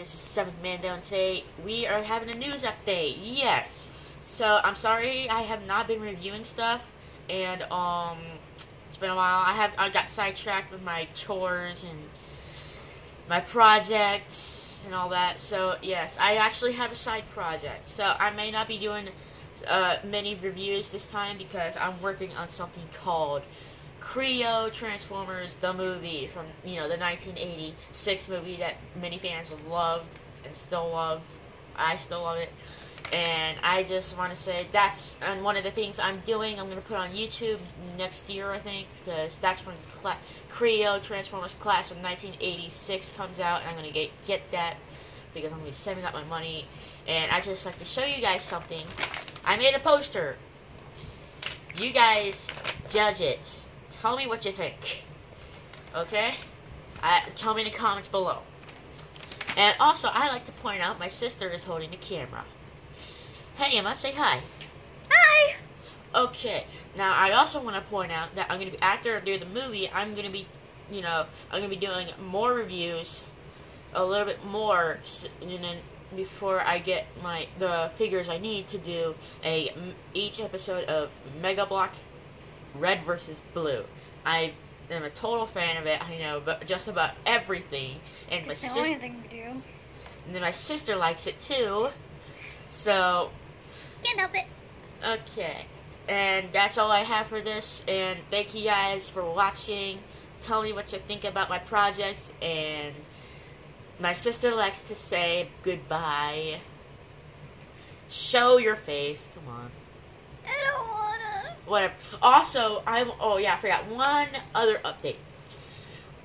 This is Seventh Man Down. Today we are having a news update. Yes. So I'm sorry I have not been reviewing stuff, and um, it's been a while. I have I got sidetracked with my chores and my projects and all that. So yes, I actually have a side project. So I may not be doing uh, many reviews this time because I'm working on something called Kre-O Transformers the movie from you know the 1986 movie that many fans have loved and still love. I still love it, and I just want to say that's and one of the things I'm doing. I'm going to put on YouTube next year, I think, because that's when Cla- Kre-O Transformers Class of 1986 comes out, and I'm going to get get that because I'm going to be saving up my money. And I just like to show you guys something. I made a poster. You guys judge it. Tell me what you think. Okay? Uh, tell me in the comments below. And also, I like to point out my sister is holding the camera. Hey, Emma, say hi. Hi. Okay. Now, I also want to point out that I'm going to be after I do the movie. I'm going to be, you know, I'm going to be doing more reviews, a little bit more, and then before I get my the figures I need to do a each episode of Mega Block Red versus Blue. I am a total fan of it. I know, but just about everything. And my the sister, only thing we do. and then my sister likes it too. So Can't help it. okay, and that's all I have for this. And thank you guys for watching. Tell me what you think about my projects. And my sister likes to say goodbye. Show your face. Come on. I don't wanna. whatever. Also, I'm oh yeah, I forgot one other update.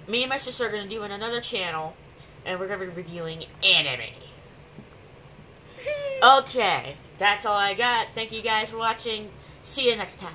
Me and my sister are gonna do another channel, and we're gonna be reviewing anime. Okay, that's all I got. Thank you guys for watching. See you next time.